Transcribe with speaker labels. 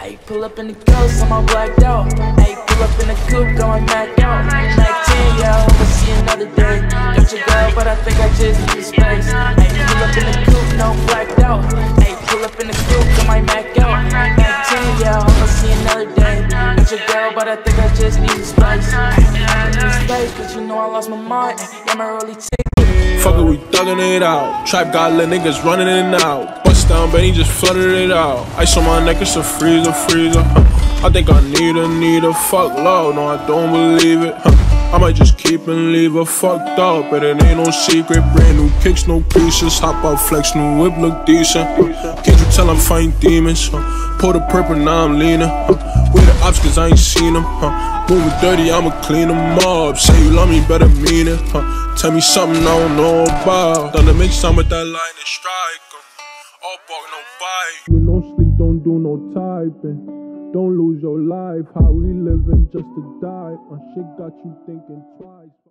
Speaker 1: Ayy, pull up in the ghost, I'm all blacked out. Ayy, pull up in the coupe, going Mac out. Mac 10, yeah, I hope I see another day. Got your girl, but I think I just need space. Ayy, pull up in the coupe, no blacked out. Ayy, pull up in the coupe, got my Mac out. Mac 10, yeah, I hope I see another day. Got your girl, but I think I just need space. Ayy, need space, cause you know I lost my mind. Yeah, my early ticket.
Speaker 2: Fuck it, we thuggin' it out. Trap got lit niggas running in and out. Down, Benny just flooded it out. Ice on my neck, it's a freezer, freezer. Huh. I think I need a, need a fuck love. No, I don't believe it. Huh. I might just keep and leave her fucked up, but it ain't no secret. Brand new kicks, no pieces. Hop out, flex, new whip look decent. Huh. Can't you tell I'm fighting demons? Pour the purple, now I'm leaning. Where the ops, cause I ain't seen them. Moving dirty, I'ma clean them up. Say you love me, better mean it. Tell me something I don't know about. Done to make some with that line and strike 'em. No bite. You no sleep, don't do no typing. Don't lose your life. How we living just to die. My shit got you thinking twice.